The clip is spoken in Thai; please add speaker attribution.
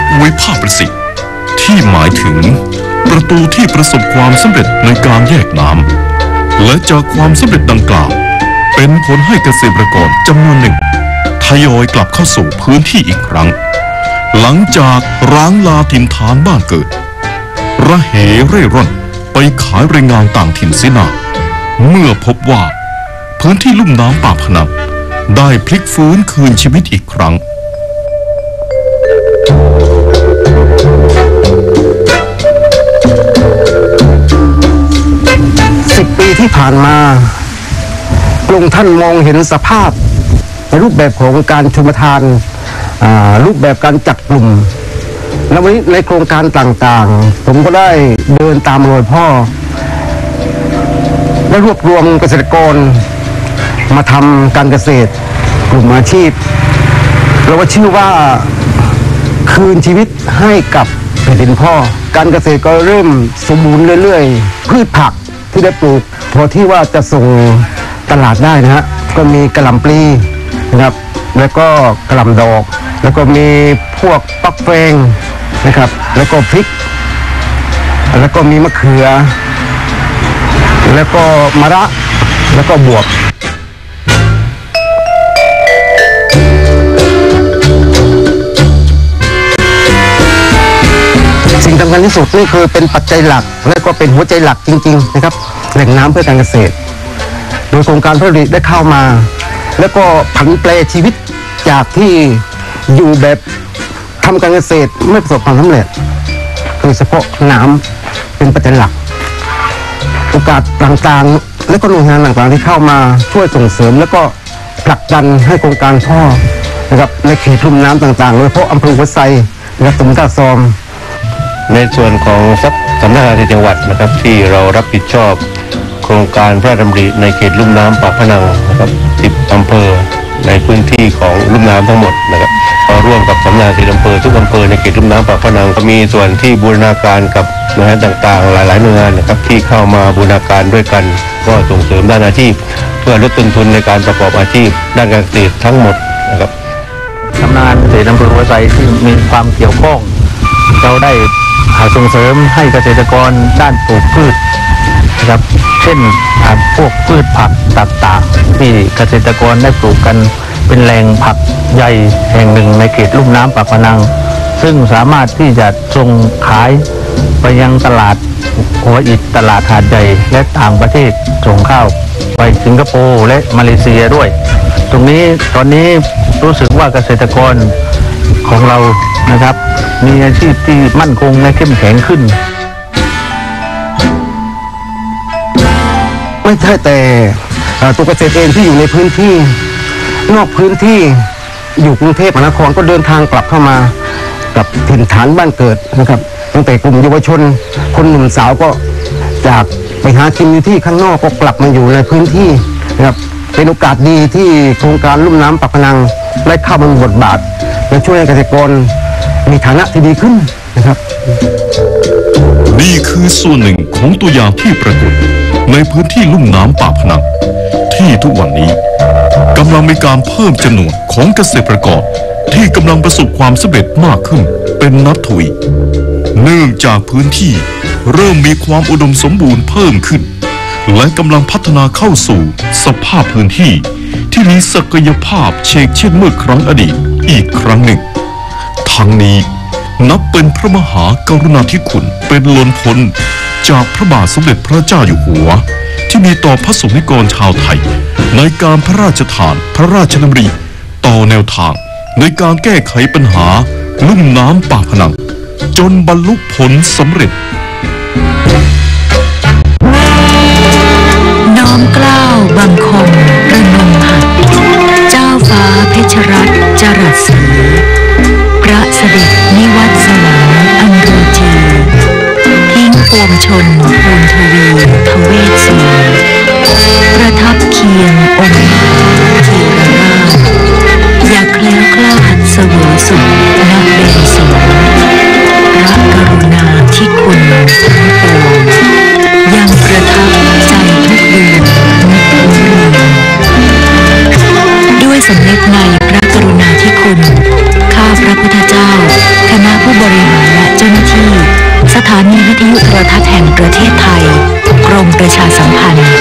Speaker 1: กมวยภาพประสิทธิ์ที่หมายถึงประตูที่ประสบความสำเร็จในการแยกน้ำและจากความสำเร็จดังกล่าว เป็นผลให้เกษตรกรจำนวนหนึ่งทยอยกลับเข้าสู่พื้นที่อีกครั้ง หลังจากร้างลาถิ่นฐานบ้านเกิด ระเหเร่ร่อนไปขายแรงงานต่างถิ่นเสนา เมื่อพบว่า พื้นที่ลุ่มน้ำป่าพนังได้พลิกฟื้นคืนชีวิตอีกครั้ง
Speaker 2: ผ่านมาพระองค์ท่านมองเห็นสภาพในรูปแบบของการชมทานรูปแบบการจัดกลุ่มแล้ววันนี้ในโครงการต่างๆ ผมก็ได้เดินตามรอยพ่อและรวบรวมเกษตรกร มาทำการเกษตร กลุ่มอาชีพเราก็ชื่อว่าคืนชีวิตให้กับแผ่นดินพ่อ การเกษตรก็เริ่มสมบูรณ์เรื่อยๆ พืชผัก ที่ได้ปลูกพอที่ว่าจะส่งตลาดได้นะฮะก็มีกระหล่ำปลีนะครับ แล้วก็กระหล่ำดอก แล้วก็มีพวกปักแฟงนะครับ แล้วก็พริก แล้วก็มีมะเขือ แล้วก็มะระแล้วก็บวบ ที่สุดนี่คือเป็นปัจจัยหลัก และก็เป็นหัวใจหลักจริง ๆ นะครับ แหล่งน้ำเพื่อการเกษตร โดยโครงการพระริได้เข้ามา แล้วก็ผันแปรชีวิตจากที่อยู่แบบทำการเกษตรไม่ประสบความสำเร็จโดยเฉพาะน้ำเป็นปัจจัยหลัก โอกาสต่างๆ และก็หน่วยงานต่างๆที่เข้ามาช่วยส่งเสริม แล้วก็ผลักดันให้โครงการพ่อนะครับในเขตลุ่มน้ำต่างๆโดยเฉพาะอำเภอหัวไซนะตำบลท่าซอม
Speaker 3: ในส่วนของทรัพย์สำนักงานเขตจังหวัดนะครับที่เรารับผิดชอบ โครงการพระราชดำริในเขตลุ่มน้ำปากพนังนะครับ10อำเภอในพื้นที่ของลุ่มน้ำทั้งหมดนะครับร่วมกับสำนักงานเขตอำเภอทุกอำเภอในเขตลุ่มน้ำปากพนังก็มีส่วนที่บูรณาการกับหน่วยงานต่างๆ หลายๆหน่วยงานนะครับที่เข้ามาบูรณาการด้วยกัน ก็ส่งเสริมด้านอาชีพ เพื่อลดต้นทุนในการประกอบอาชีพ ด้านการเกษตรทั้งหมดนะครับ
Speaker 4: สำนักงานเกษตรอำเภอหัวไซที่มีความเกี่ยวข้องเราได้ ส่งเสริมให้เกษตรกรด้านปลูกพืชนะครับเช่นพวกพืชผักต่างๆที่เกษตรกรได้ปลูกกันเป็นแหล่งผักใหญ่แห่งหนึ่งในเขตลุ่มน้ำปากพนัง ซึ่งสามารถที่จะส่งขายไปยังตลาดหัวอิฐตลาดหาดใหญ่และต่างประเทศส่งข้าวไปสิงคโปร์และมาเลเซียด้วย ตรงนี้ตอนนี้รู้สึกว่าเกษตรกร ของเรานะครับ มีอาชีพที่มั่นคงและเข้มแข็งขึ้น
Speaker 2: ไม่ใช่แต่ตัวเกษตรเองที่อยู่ในพื้นที่ นอกพื้นที่อยู่กรุงเทพมหานครก็เดินทางกลับเข้ามากับถิ่นฐานบ้านเกิดนะครับ ตั้งแต่กลุ่มเยาวชน คนหนุ่มสาวก็จากไปหากินอยู่ที่ข้างนอกก็กลับมาอยู่ในพื้นที่นะครับเป็นโอกาสดีที่โครงการลุ่มน้ำปากพนังได้เข้ามามีบทบาท และช่วยเกษตรกรมีฐานะที่ดีขึ้นนะครับ
Speaker 1: นี่คือส่วนหนึ่งของตัวอย่างที่ปรากฏในพื้นที่ลุ่มน้ำป่าพนัง ที่ทุกวันนี้กำลังมีการเพิ่มจำนวนของเกษตรกรที่กำลังประสบความสำเร็จมากขึ้นเป็นนับทวีเนื่องจากพื้นที่เริ่มมีความอุดมสมบูรณ์เพิ่มขึ้น และกำลังพัฒนาเข้าสู่สภาพพื้นที่ที่มีศักยภาพเชกเช่นเมื่อครั้งอดีต อีกครั้งหนึ่งทั้งนี้นับเป็นพระมหากรุณาธิคุณเป็นล้นพ้นจากพระบาทสมเด็จพระเจ้าอยู่หัว ที่มีต่อพระสงฆ์นิกรชาวไทย ในการพระราชทานพระราชดำริต่อแนวทางในการแก้ไขปัญหาลุ่มน้ำป่าพนัง จนบรรลุผลสำเร็จ
Speaker 5: น้อมเกล้าวบังคมระนม ฟ้าเพชรรัตน์จรัสศรีพระเสด็จนิวัตสวรรค์อันดูจีทิ้งปวงชนภูนทวีทเวศสูง ประเทศไทย กรมประชาสัมพันธ์